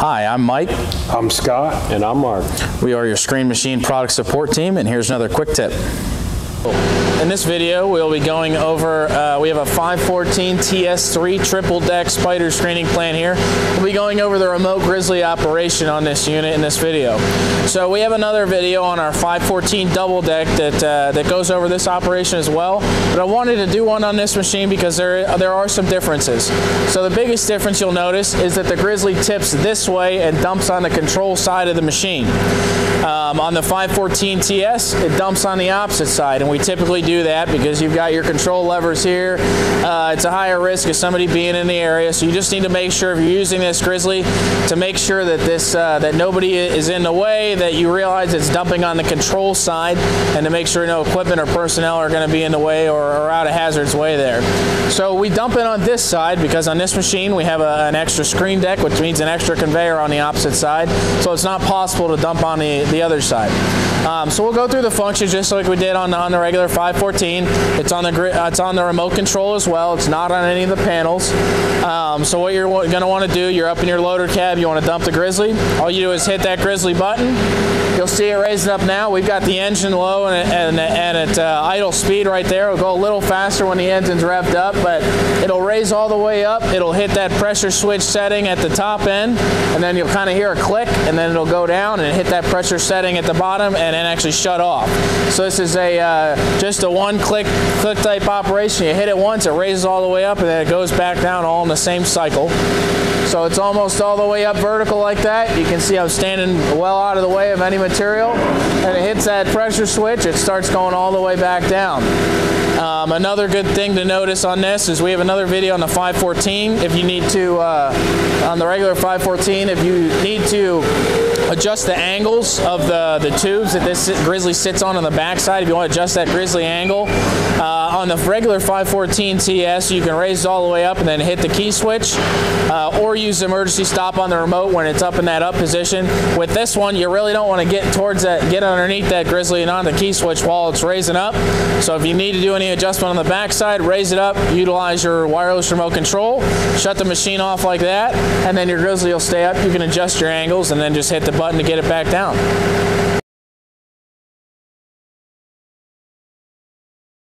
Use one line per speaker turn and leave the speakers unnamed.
Hi, I'm Mike.
I'm Scott.
And I'm Mark.
We are your Screen Machine product support team, and here's another quick tip. In this video, we'll be going over, uh, we have a 514 TS3 triple deck Spyder screening plan here. We'll be going over the remote Grizzly operation on this unit in this video. So we have another video on our 514 double deck that, uh, that goes over this operation as well. But I wanted to do one on this machine because there, there are some differences. So the biggest difference you'll notice is that the Grizzly tips this way and dumps on the control side of the machine. Um, on the 514 TS, it dumps on the opposite side, and we typically do that because you've got your control levers here. Uh, it's a higher risk of somebody being in the area, so you just need to make sure if you're using this Grizzly to make sure that this uh, that nobody is in the way, that you realize it's dumping on the control side, and to make sure no equipment or personnel are going to be in the way or, or, out of hazard's way there. So we dump it on this side because on this machine we have a, an extra screen deck, which means an extra conveyor on the opposite side, so it's not possible to dump on the the other side. Um, so we'll go through the functions just like we did on the, on the regular 514. It's on the uh, it's on the remote control as well. It's not on any of the panels. Um, so what you're going to want to do, you're up in your loader cab, you want to dump the Grizzly. All you do is hit that Grizzly button. You'll see it raising up now. We've got the engine low and, and, and at uh, idle speed right there. It'll go a little faster when the engine's revved up, but it'll raise all the way up. It'll hit that pressure switch setting at the top end, and then you'll kind of hear a click, and then it'll go down and hit that pressure setting at the bottom, and then actually shut off. So this is a uh, just a one-click click type operation. You hit it once, it raises all the way up, and then it goes back down all in the same cycle. So it's almost all the way up vertical like that. You can see I'm standing well out of the way of any material. And it hits that pressure switch, it starts going all the way back down. Um, another good thing to notice on this is we have another video on the 514. If you need to, uh, on the regular 514, if you need to adjust the angles of the, the tubes that this Grizzly sits on on the backside, if you want to adjust that Grizzly angle, uh, on the regular 514 TS, you can raise it all the way up and then hit the key switch, uh, or use emergency stop on the remote when it's up in that up position. With this one, you really don't want to get towards that, get underneath that Grizzly and on the key switch while it's raising up. So if you need to do adjustment on the backside, raise it up, utilize your wireless remote control, shut the machine off like that, and then your Grizzly will stay up. You can adjust your angles and then just hit the button to get it back down.